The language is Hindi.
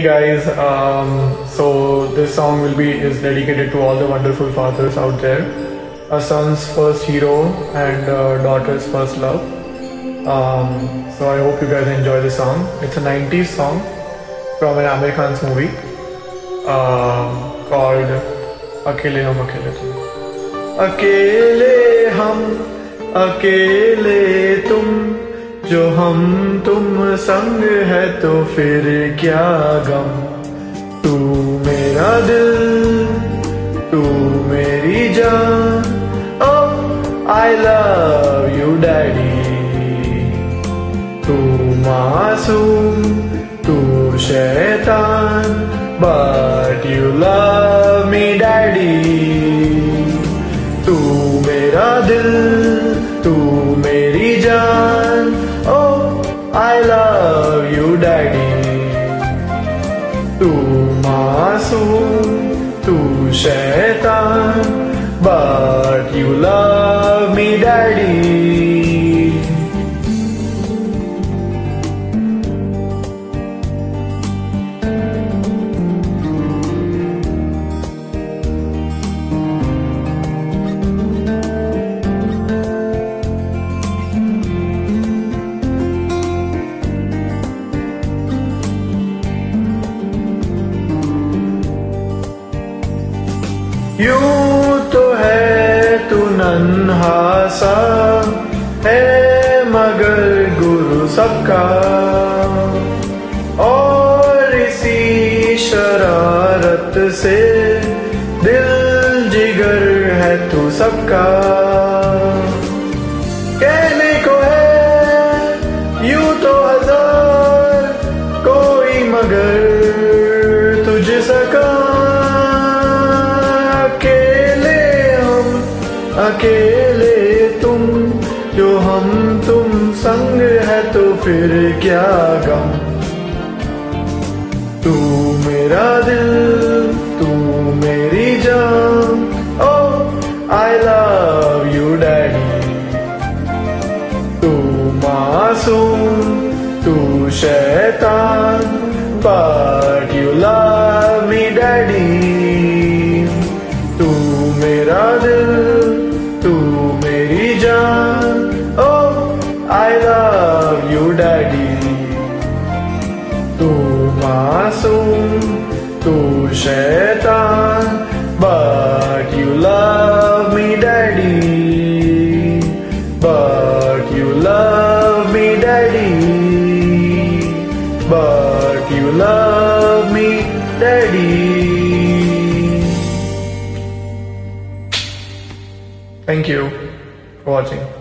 Hey guys, um, so this song will be is dedicated to all the wonderful fathers out there. A son's first hero and daughter's first love. Um, so I hope you guys enjoy the song. It's a 90s song from an Amir Khan's movie um, called Akele Hum Akele Tum. Akele Hum Akele Tum जो हम तुम संग है तो फिर क्या गम? तू मेरा दिल, तू मेरी जान। Oh I love you daddy तू मासूम, तू शैतान but you love me daddy तू मेरा दिल, तू मेरी तू मासूम तू शैतान but you love यूँ तो है तू नन्हा सा है मगर गुरु सबका। और इसी शरारत से दिल जिगर है तू सबका। अकेले तुम, जो हम तुम संग है तो फिर क्या गम? तू मेरा दिल, तू मेरी जान oh I love you daddy तू मासूम, तू शैतान but you love me daddy Soon to shaitan But you love me daddy. But you love me daddy. But you love me daddy. Thank you for watching.